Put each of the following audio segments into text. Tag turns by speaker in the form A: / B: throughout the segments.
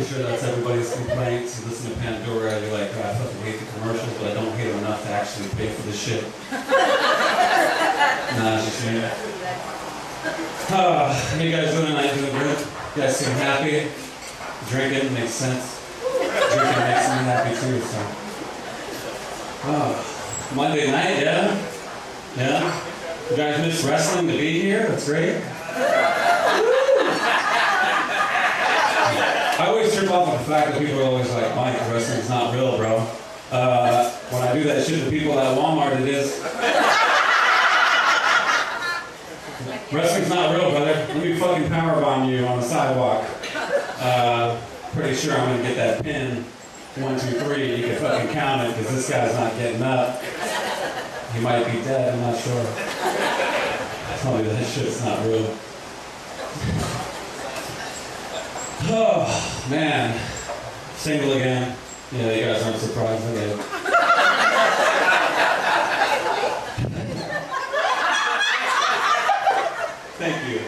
A: sure that's everybody's complaints. You listen to Pandora, you're like, oh, I fucking hate the commercials, but I don't hate them enough to actually pay for the shit. nah, just me. Ah, how you guys doing tonight? Doing good? You guys seem happy? Drinking makes sense. Drinking makes me happy too, so. Oh, Monday night, yeah? Yeah? You guys miss wrestling to be here? That's great. I always trip off of the fact that people are always like, Mike, wrestling's not real, bro. Uh, when I do that shit to people at Walmart, it is. Wrestling's not real, brother. Let me fucking powerbomb you on the sidewalk. Uh, pretty sure I'm gonna get that pin. One, two, three. You can fucking count it because this guy's not getting up. He might be dead. I'm not sure. Tell me that shit's not real. Oh, man. Single again. Yeah, you guys aren't surprised. It. Thank you.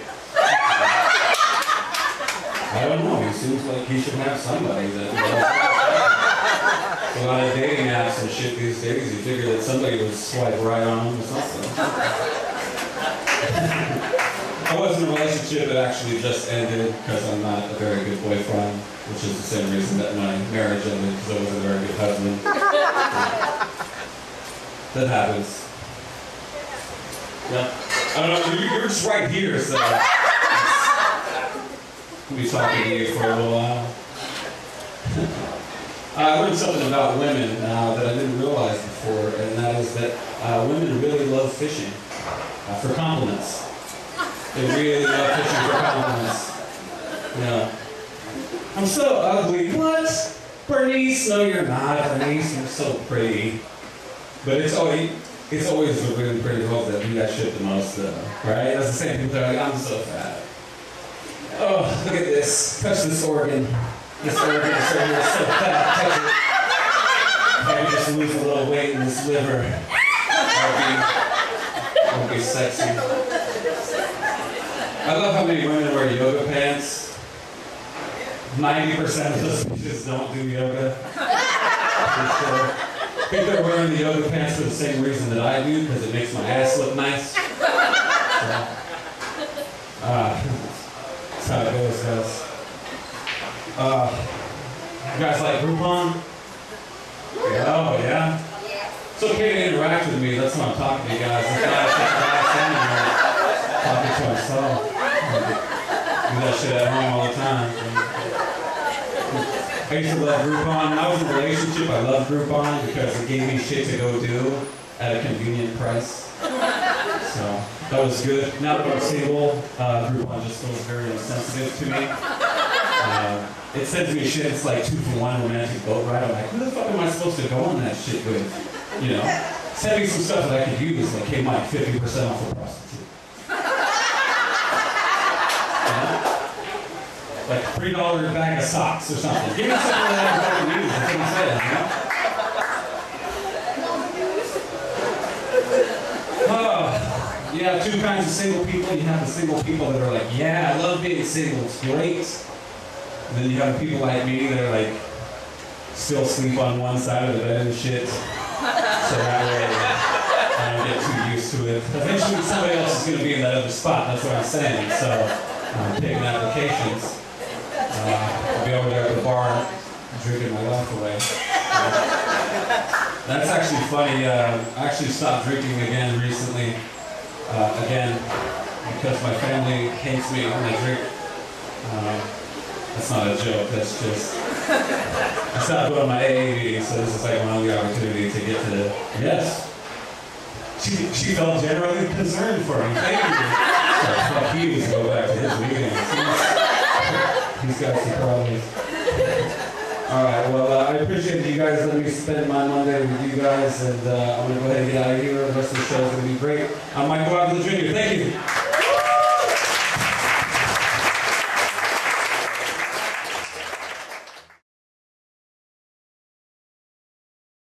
A: I don't know. He seems like he should have somebody that. a lot of dating apps and shit these days. You figure that somebody would swipe right on him or something. I was in a relationship that actually just ended because I'm not a very good boyfriend, which is the same reason that my marriage ended because I wasn't a very good husband. that happens. Yeah. I don't know, you- you're just right here, so. I'll be talking to you for a little while. I learned something about women uh, that I didn't realize before, and that is that uh, women really love fishing uh, for compliments. They really love fishing for compliments. Yeah. I'm so ugly. What? Bernice? No, you're not. Bernice, you're so pretty. But it's always, it's always the really pretty girls that do that shit the most, though. Right? That's the same people that are like, I'm so fat. Oh, look at this. Touch this organ. This organ is so, so fat. Touch it. Could just lose a little weight in this liver, would be, be sexy. I love how many women wear yoga pants. 90% of those bitches don't do yoga. Sure. I think they're wearing the yoga pants for the same reason that I do, because it makes my ass look nice. So, uh, that's how it goes, guys. Uh, you guys like Groupon? Yeah, oh, yeah? It's okay to interact with me, that's why I'm talking to you guys. Talking to myself. Do that shit at home all the time. I used to love Groupon. When I was in a relationship, I loved Groupon because it gave me shit to go do at a convenient price. So that was good. Now that I'm single, uh, Groupon just feels very insensitive to me. Uh, it sends me shit. It's like two for one romantic boat ride. I'm like, who the fuck am I supposed to go on that shit with? You know, send me some stuff that I could use. Like, hey, Mike, 50% off a prostitute. Three dollar bag of socks or something. Give me something that I use. That's what I'm saying. You know? You have two kinds of single people. You have the single people that are like, yeah, I love being single. It's great. And then you have people like me that are like, still sleep on one side of the bed and shit. So that way I don't get too used to it. Eventually somebody else is going to be in that other spot. That's what I'm saying. So I'm taking applications. Uh, I'll be over there at the bar drinking my life away. That's actually funny. Uh, I actually stopped drinking again recently. Uh, again, because my family hates me when I drink. Uh, that's not a joke. That's just. I stopped going to my AA meeting, so this is like my only opportunity to get to the. Yes. She, she felt generally concerned for me. Thank you. So fuck you go back to his meetings. He's, got some problems. All right. Well, uh, I appreciate you guys letting me spend my Monday with you guys, and uh, I'm gonna go ahead and get out of here. The rest of the show is gonna be great. I'm Michael Avila Jr. Thank you.